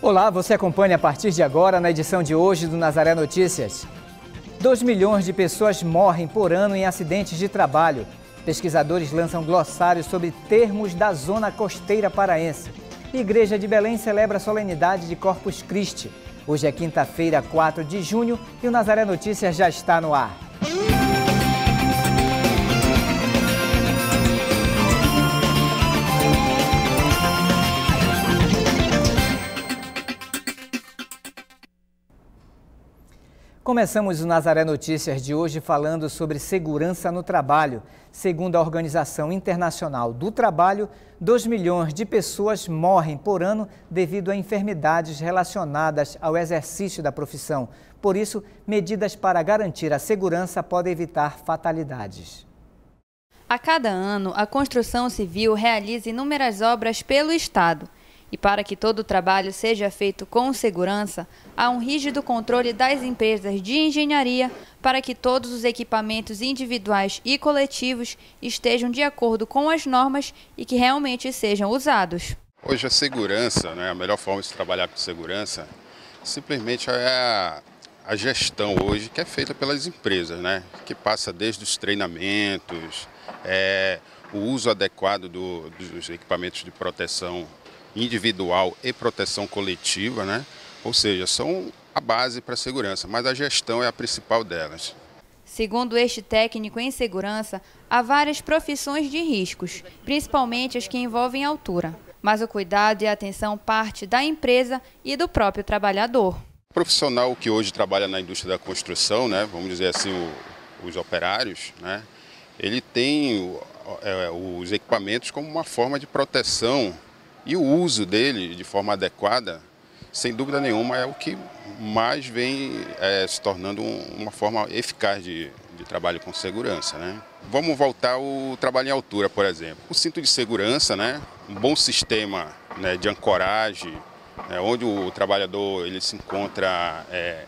Olá, você acompanha a partir de agora na edição de hoje do Nazaré Notícias. 2 milhões de pessoas morrem por ano em acidentes de trabalho. Pesquisadores lançam glossário sobre termos da zona costeira paraense. Igreja de Belém celebra a solenidade de Corpus Christi. Hoje é quinta-feira, 4 de junho, e o Nazaré Notícias já está no ar. Começamos o Nazaré Notícias de hoje falando sobre segurança no trabalho. Segundo a Organização Internacional do Trabalho, 2 milhões de pessoas morrem por ano devido a enfermidades relacionadas ao exercício da profissão. Por isso, medidas para garantir a segurança podem evitar fatalidades. A cada ano, a construção civil realiza inúmeras obras pelo Estado. E para que todo o trabalho seja feito com segurança, há um rígido controle das empresas de engenharia para que todos os equipamentos individuais e coletivos estejam de acordo com as normas e que realmente sejam usados. Hoje a segurança, né, a melhor forma de trabalhar com segurança, simplesmente é a, a gestão hoje que é feita pelas empresas, né, que passa desde os treinamentos, é, o uso adequado do, dos equipamentos de proteção individual e proteção coletiva, né? Ou seja, são a base para a segurança, mas a gestão é a principal delas. Segundo este técnico em segurança, há várias profissões de riscos, principalmente as que envolvem altura. Mas o cuidado e a atenção parte da empresa e do próprio trabalhador. O profissional que hoje trabalha na indústria da construção, né, vamos dizer assim, o, os operários, né, ele tem é, os equipamentos como uma forma de proteção e o uso dele de forma adequada, sem dúvida nenhuma, é o que mais vem é, se tornando um, uma forma eficaz de, de trabalho com segurança. Né? Vamos voltar ao trabalho em altura, por exemplo. O cinto de segurança, né? um bom sistema né, de ancoragem, né, onde o trabalhador ele se encontra, é,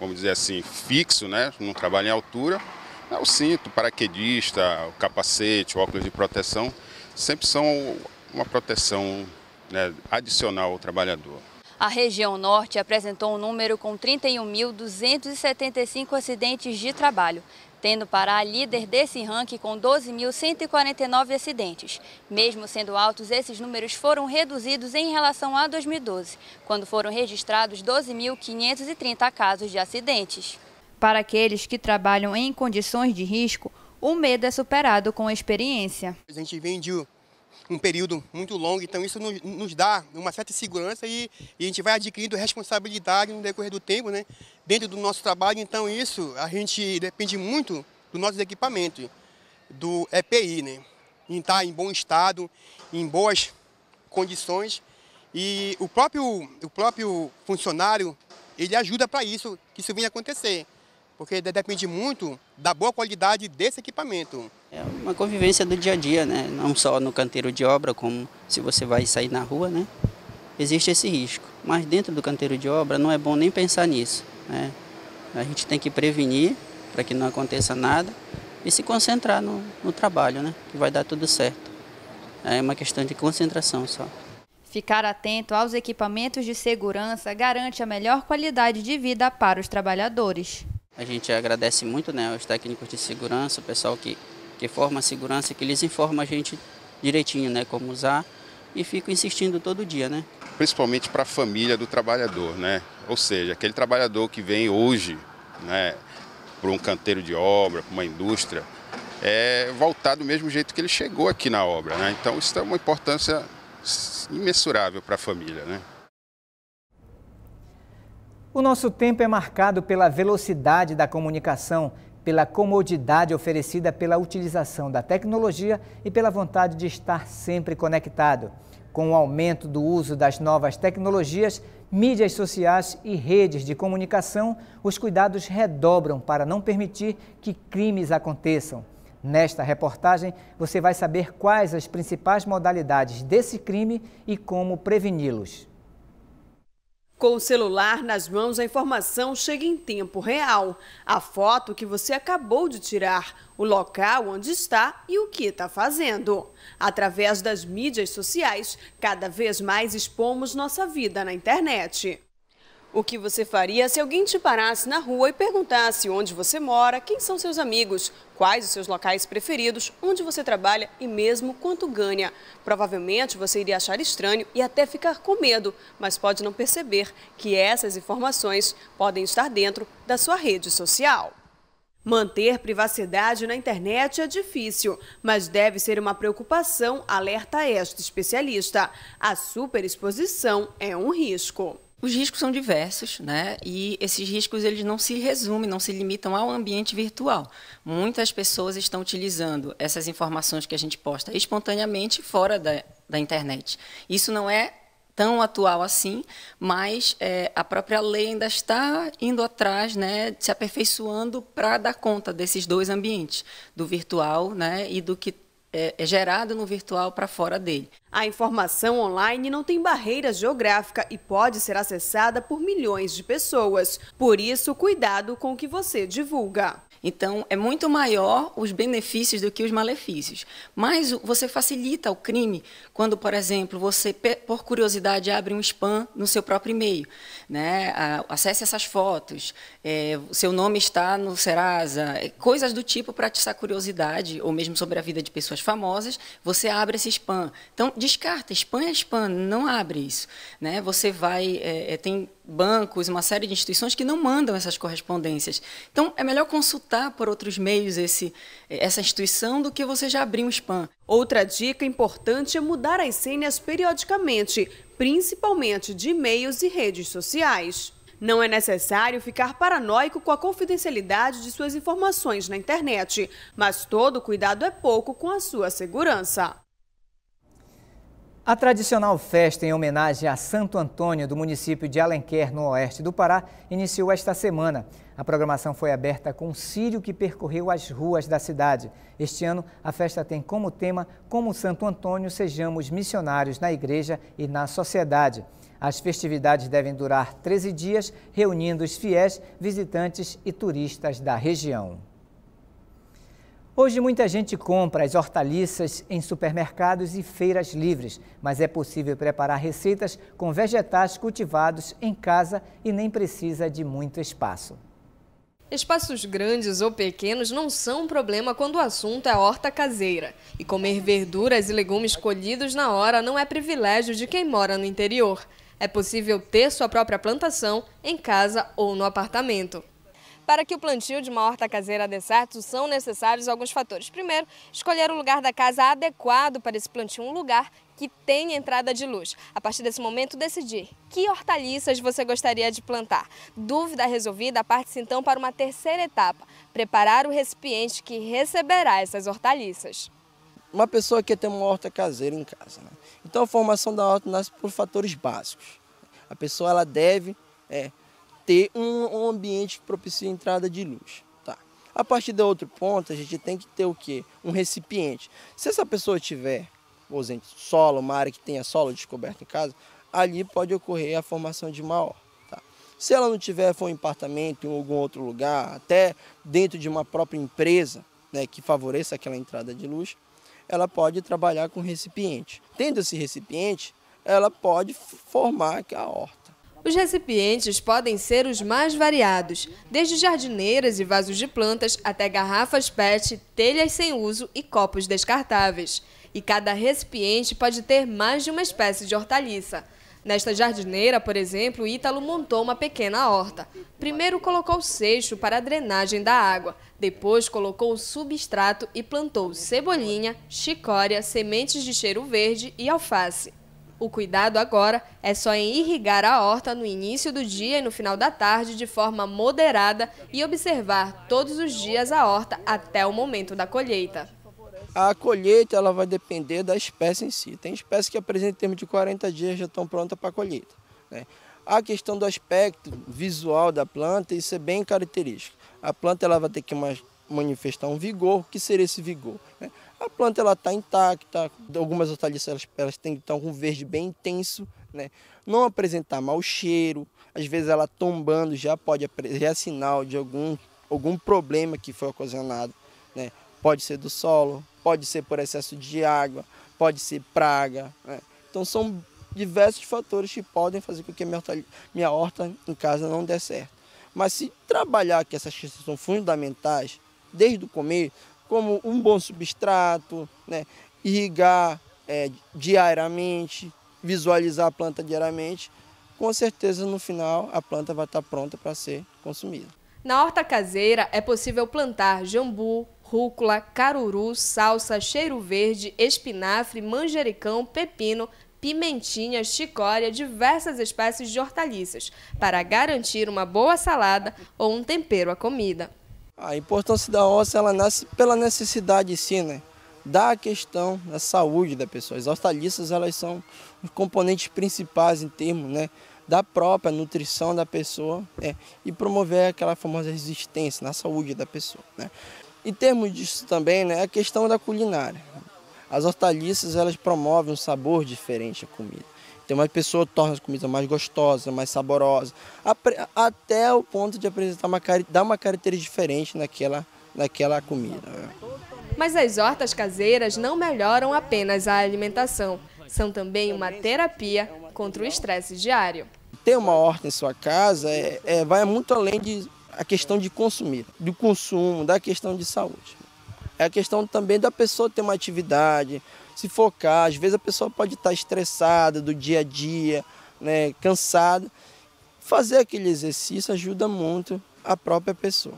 vamos dizer assim, fixo né, no trabalho em altura, é o cinto, o paraquedista, o capacete, o óculos de proteção, sempre são uma proteção né, adicional ao trabalhador. A região norte apresentou um número com 31.275 acidentes de trabalho, tendo Pará líder desse ranking com 12.149 acidentes. Mesmo sendo altos, esses números foram reduzidos em relação a 2012, quando foram registrados 12.530 casos de acidentes. Para aqueles que trabalham em condições de risco, o medo é superado com experiência. A gente vem de um período muito longo, então isso nos, nos dá uma certa segurança e, e, a gente vai adquirindo responsabilidade no decorrer do tempo, né? Dentro do nosso trabalho, então isso a gente depende muito do nossos equipamentos, do EPI, né? Em estar em bom estado, em boas condições e o próprio, o próprio funcionário, ele ajuda para isso, que isso venha acontecer porque depende muito da boa qualidade desse equipamento. É uma convivência do dia a dia, né? não só no canteiro de obra, como se você vai sair na rua, né? existe esse risco. Mas dentro do canteiro de obra não é bom nem pensar nisso. Né? A gente tem que prevenir para que não aconteça nada e se concentrar no, no trabalho, né? que vai dar tudo certo. É uma questão de concentração só. Ficar atento aos equipamentos de segurança garante a melhor qualidade de vida para os trabalhadores. A gente agradece muito né, aos técnicos de segurança, o pessoal que, que forma a segurança, que eles informam a gente direitinho né, como usar e fico insistindo todo dia. Né? Principalmente para a família do trabalhador, né? ou seja, aquele trabalhador que vem hoje né, para um canteiro de obra, para uma indústria, é voltar do mesmo jeito que ele chegou aqui na obra. Né? Então isso é uma importância imensurável para a família. Né? O nosso tempo é marcado pela velocidade da comunicação, pela comodidade oferecida pela utilização da tecnologia e pela vontade de estar sempre conectado. Com o aumento do uso das novas tecnologias, mídias sociais e redes de comunicação, os cuidados redobram para não permitir que crimes aconteçam. Nesta reportagem, você vai saber quais as principais modalidades desse crime e como preveni-los. Com o celular nas mãos, a informação chega em tempo real. A foto que você acabou de tirar, o local onde está e o que está fazendo. Através das mídias sociais, cada vez mais expomos nossa vida na internet. O que você faria se alguém te parasse na rua e perguntasse onde você mora, quem são seus amigos, quais os seus locais preferidos, onde você trabalha e mesmo quanto ganha? Provavelmente você iria achar estranho e até ficar com medo, mas pode não perceber que essas informações podem estar dentro da sua rede social. Manter privacidade na internet é difícil, mas deve ser uma preocupação, alerta esta especialista. A superexposição é um risco. Os riscos são diversos, né? E esses riscos eles não se resumem, não se limitam ao ambiente virtual. Muitas pessoas estão utilizando essas informações que a gente posta espontaneamente fora da, da internet. Isso não é tão atual assim, mas é, a própria lei ainda está indo atrás, né, se aperfeiçoando para dar conta desses dois ambientes, do virtual né, e do que é, é gerado no virtual para fora dele. A informação online não tem barreira geográfica e pode ser acessada por milhões de pessoas. Por isso, cuidado com o que você divulga. Então, é muito maior os benefícios do que os malefícios. Mas você facilita o crime quando, por exemplo, você, por curiosidade, abre um spam no seu próprio e-mail. Né? Acesse essas fotos, é, seu nome está no Serasa, é, coisas do tipo para atiçar curiosidade, ou mesmo sobre a vida de pessoas famosas, você abre esse spam. Então, descarta, spam é spam, não abre isso. Né? Você vai, é, é tem bancos, uma série de instituições que não mandam essas correspondências. Então, é melhor consultar por outros meios esse, essa instituição do que você já abrir um spam. Outra dica importante é mudar as senhas periodicamente, principalmente de e-mails e redes sociais. Não é necessário ficar paranoico com a confidencialidade de suas informações na internet, mas todo cuidado é pouco com a sua segurança. A tradicional festa em homenagem a Santo Antônio do município de Alenquer, no oeste do Pará, iniciou esta semana. A programação foi aberta com um sírio que percorreu as ruas da cidade. Este ano, a festa tem como tema Como Santo Antônio sejamos missionários na igreja e na sociedade. As festividades devem durar 13 dias, reunindo os fiéis, visitantes e turistas da região. Hoje muita gente compra as hortaliças em supermercados e feiras livres, mas é possível preparar receitas com vegetais cultivados em casa e nem precisa de muito espaço. Espaços grandes ou pequenos não são um problema quando o assunto é horta caseira. E comer verduras e legumes colhidos na hora não é privilégio de quem mora no interior. É possível ter sua própria plantação em casa ou no apartamento. Para que o plantio de uma horta caseira dê certo, são necessários alguns fatores. Primeiro, escolher o lugar da casa adequado para esse plantio, um lugar que tenha entrada de luz. A partir desse momento, decidir que hortaliças você gostaria de plantar. Dúvida resolvida, parte-se então para uma terceira etapa, preparar o recipiente que receberá essas hortaliças. Uma pessoa quer ter uma horta caseira em casa. Né? Então a formação da horta nasce por fatores básicos. A pessoa ela deve é, ter um, um ambiente que propicie a entrada de luz. Tá? A partir de outro ponto, a gente tem que ter o quê? Um recipiente. Se essa pessoa tiver, por exemplo, solo, uma área que tenha solo descoberto em casa, ali pode ocorrer a formação de uma horta. Tá? Se ela não tiver, for um apartamento em algum outro lugar, até dentro de uma própria empresa né, que favoreça aquela entrada de luz, ela pode trabalhar com recipiente. Tendo esse recipiente, ela pode formar a horta. Os recipientes podem ser os mais variados, desde jardineiras e vasos de plantas até garrafas PET, telhas sem uso e copos descartáveis. E cada recipiente pode ter mais de uma espécie de hortaliça. Nesta jardineira, por exemplo, Ítalo montou uma pequena horta. Primeiro colocou seixo para a drenagem da água, depois colocou o substrato e plantou cebolinha, chicória, sementes de cheiro verde e alface. O cuidado agora é só em irrigar a horta no início do dia e no final da tarde de forma moderada e observar todos os dias a horta até o momento da colheita. A colheita ela vai depender da espécie em si. Tem espécies que apresentam em termos de 40 dias já estão prontas para a colheita. Né? A questão do aspecto visual da planta, isso é bem característico. A planta ela vai ter que manifestar um vigor. O que seria esse vigor? Né? A planta ela está intacta, algumas hortaliças elas, elas têm que estar com um verde bem intenso, né? não apresentar mau cheiro, às vezes ela tombando já pode já é sinal de algum, algum problema que foi ocasionado. Né? Pode ser do solo, pode ser por excesso de água, pode ser praga. Né? Então são diversos fatores que podem fazer com que minha horta, minha horta em casa não dê certo. Mas se trabalhar que essas questões são fundamentais, desde o começo, como um bom substrato, né? irrigar é, diariamente, visualizar a planta diariamente, com certeza no final a planta vai estar pronta para ser consumida. Na horta caseira é possível plantar jambu, rúcula, caruru, salsa, cheiro verde, espinafre, manjericão, pepino, pimentinha, chicória, diversas espécies de hortaliças, para garantir uma boa salada ou um tempero à comida. A importância da horta ela nasce pela necessidade sim, né? da questão da saúde da pessoa. As hortaliças elas são os componentes principais em termos né, da própria nutrição da pessoa né, e promover aquela famosa resistência na saúde da pessoa. Né. Em termos disso também, né, a questão da culinária. As hortaliças elas promovem um sabor diferente à comida. Então, uma pessoa torna a comida mais gostosa, mais saborosa, até o ponto de apresentar uma, dar uma característica diferente naquela, naquela comida. Né. Mas as hortas caseiras não melhoram apenas a alimentação, são também uma terapia contra o estresse diário. Ter uma horta em sua casa é, é, vai muito além de a questão de consumir, do consumo, da questão de saúde. É a questão também da pessoa ter uma atividade, se focar. Às vezes a pessoa pode estar estressada do dia a dia, né, cansada. Fazer aquele exercício ajuda muito a própria pessoa.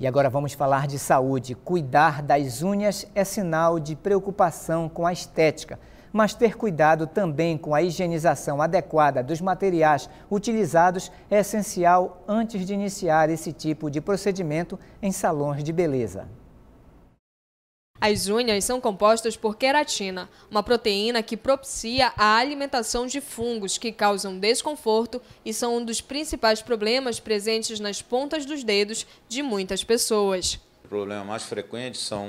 E agora vamos falar de saúde. Cuidar das unhas é sinal de preocupação com a estética, mas ter cuidado também com a higienização adequada dos materiais utilizados é essencial antes de iniciar esse tipo de procedimento em salões de beleza. As unhas são compostas por queratina, uma proteína que propicia a alimentação de fungos que causam desconforto e são um dos principais problemas presentes nas pontas dos dedos de muitas pessoas. O problema mais frequente são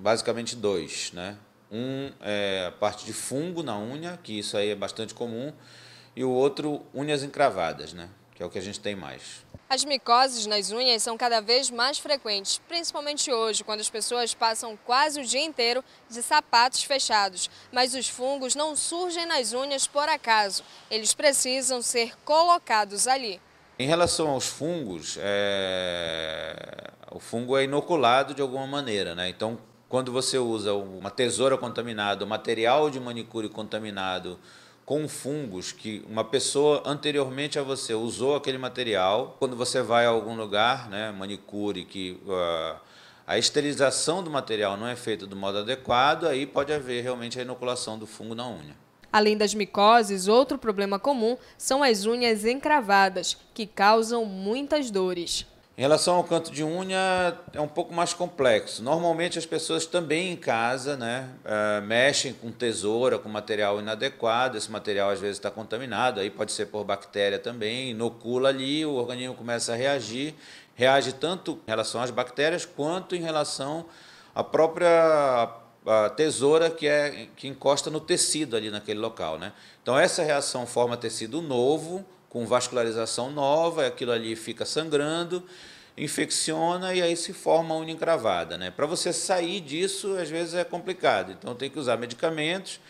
basicamente dois, né? Um é a parte de fungo na unha, que isso aí é bastante comum, e o outro unhas encravadas, né? Que é o que a gente tem mais. As micoses nas unhas são cada vez mais frequentes, principalmente hoje, quando as pessoas passam quase o dia inteiro de sapatos fechados. Mas os fungos não surgem nas unhas por acaso, eles precisam ser colocados ali. Em relação aos fungos, é... o fungo é inoculado de alguma maneira, né? Então, quando você usa uma tesoura contaminada, material de manicure contaminado, com fungos que uma pessoa anteriormente a você usou aquele material. Quando você vai a algum lugar, né, manicure, que uh, a esterilização do material não é feita do modo adequado, aí pode haver realmente a inoculação do fungo na unha. Além das micoses, outro problema comum são as unhas encravadas, que causam muitas dores. Em relação ao canto de unha, é um pouco mais complexo. Normalmente as pessoas também em casa né, uh, mexem com tesoura, com material inadequado, esse material às vezes está contaminado, aí pode ser por bactéria também, inocula ali, o organismo começa a reagir, reage tanto em relação às bactérias quanto em relação à própria a tesoura que, é, que encosta no tecido ali naquele local. Né? Então essa reação forma tecido novo, com vascularização nova, aquilo ali fica sangrando, infecciona e aí se forma a unha encravada. Né? Para você sair disso, às vezes é complicado, então tem que usar medicamentos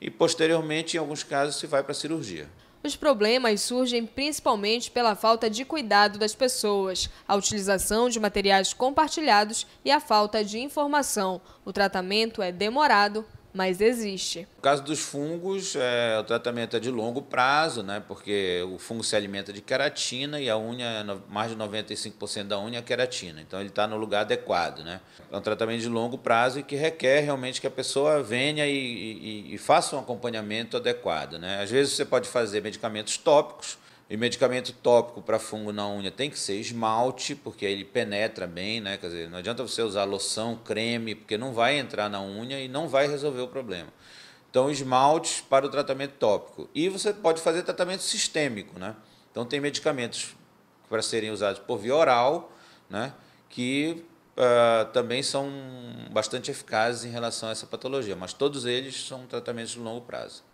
e posteriormente, em alguns casos, se vai para a cirurgia. Os problemas surgem principalmente pela falta de cuidado das pessoas, a utilização de materiais compartilhados e a falta de informação. O tratamento é demorado, mas existe. No caso dos fungos, é, o tratamento é de longo prazo, né, porque o fungo se alimenta de queratina e a unha, mais de 95% da unha é queratina, então ele está no lugar adequado. Né. É um tratamento de longo prazo e que requer realmente que a pessoa venha e, e, e faça um acompanhamento adequado. Né. Às vezes você pode fazer medicamentos tópicos, e medicamento tópico para fungo na unha tem que ser esmalte, porque ele penetra bem, né? Quer dizer, não adianta você usar loção, creme, porque não vai entrar na unha e não vai resolver o problema. Então, esmaltes para o tratamento tópico. E você pode fazer tratamento sistêmico, né? Então, tem medicamentos para serem usados por via oral, né? Que uh, também são bastante eficazes em relação a essa patologia, mas todos eles são tratamentos de longo prazo.